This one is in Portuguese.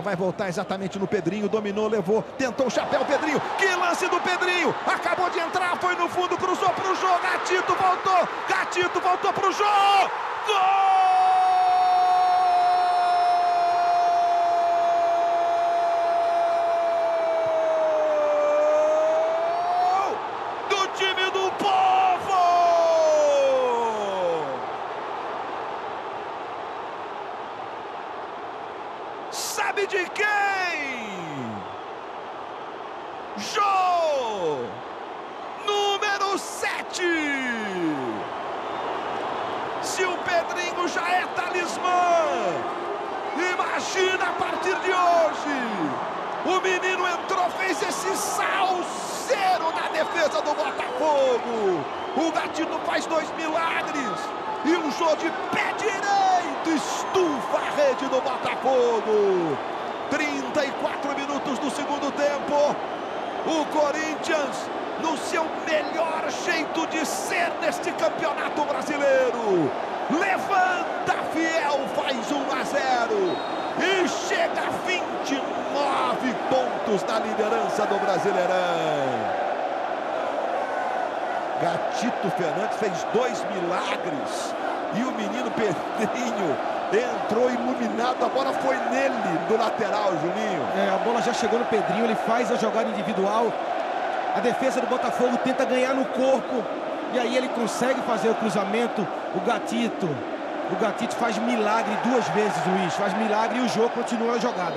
Vai voltar exatamente no Pedrinho, dominou, levou, tentou o chapéu, Pedrinho. Que lance do Pedrinho! Acabou de entrar, foi no fundo, cruzou pro Jô, Gatito voltou, Gatito voltou pro Jô! Gol! do time do povo! Sabe de quem? Jô! Número 7! Se o Pedrinho já é talismã, imagina a partir de hoje. O menino entrou, fez esse salseiro na defesa do Botafogo. O Gatito faz dois milagres. E o Jô de pé direito estufa a rede do Botafogo. 34 minutos do segundo tempo. O Corinthians, no seu melhor jeito de ser neste campeonato brasileiro, levanta fiel, faz 1 a 0 e chega a 29 pontos na liderança do Brasileirão. Gatito Fernandes fez dois milagres e o menino Pedrinho entrou iluminado, a bola foi nele do lateral, Juninho. É, a bola já chegou no Pedrinho, ele faz a jogada individual. A defesa do Botafogo tenta ganhar no corpo e aí ele consegue fazer o cruzamento. O Gatito, o Gatito faz milagre duas vezes, Luiz, faz milagre e o jogo continua a jogada.